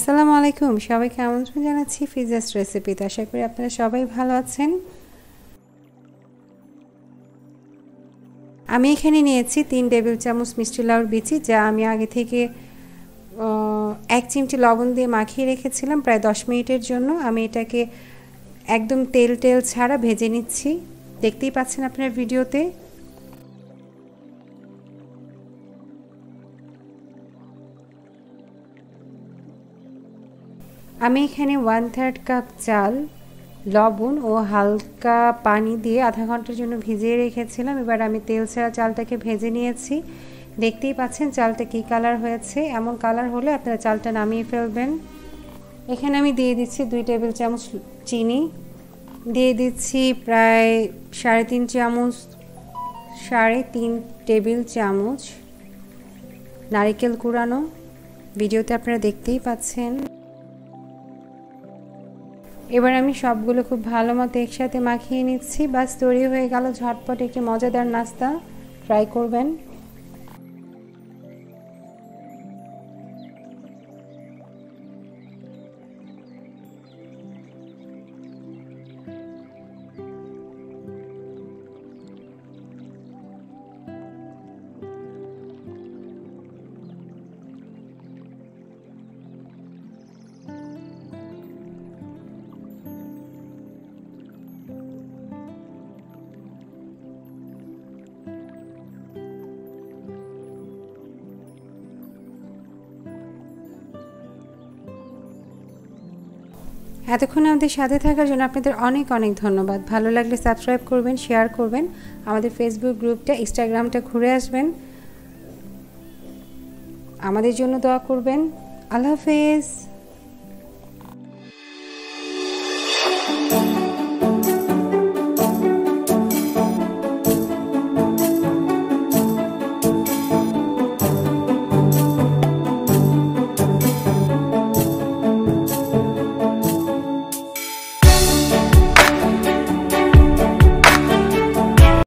আসসালামু আলাইকুম। সবাইকে আমন্ত্রণ জানাচ্ছি ফিজাস রেসিপিতে আশা করি আপনারা সবাই ভালো আছেন। আমি এখানে নিয়েছি তিন টেবিল চামচ মিষ্টি লাউর বিচি, যা আমি আগে থেকে এক চিমটি লবণ দিয়ে মাখিয়ে রেখেছিলাম প্রায় দশ মিনিটের জন্য। আমি এটাকে একদম তেল টেল ছাড়া ভেজে নিচ্ছি। দেখতেই পাচ্ছেন আপনার ভিডিওতে। আমি এখানে ওয়ান থার্ড কাপ চাল, লবণ ও হালকা পানি দিয়ে আধা ঘণ্টার জন্য ভিজিয়ে রেখেছিলাম। এবার আমি তেল ছাড়া চালটাকে ভেজে নিয়েছি। দেখতেই পাচ্ছেন চালটা কী কালার হয়েছে। এমন কালার হলে আপনারা চালটা নামিয়ে ফেলবেন। এখানে আমি দিয়ে দিচ্ছি দুই টেবিল চামচ চিনি। দিয়ে দিচ্ছি প্রায় সাড়ে তিন চামচ, সাড়ে তিন টেবিল চামচ নারিকেল কুড়ানো। ভিডিওতে আপনারা দেখতেই পাচ্ছেন। এবার আমি সবগুলো খুব ভালো মতো একসাথে মাখিয়ে নিচ্ছি। বাস তৈরি হয়ে গেল। ঝটপট একটি মজাদার নাস্তা। ট্রাই করবেন। এতক্ষণ আমাদের সাথে থাকার জন্য আপনাদের অনেক অনেক ধন্যবাদ। ভালো লাগলে সাবস্ক্রাইব করবেন শেয়ার করবেন। আমাদের ফেসবুক গ্রুপটা ইনস্টাগ্রামটা ঘুরে আসবেন। আমাদের জন্য দোয়া করবেন। আল্লাহ হাফেজ।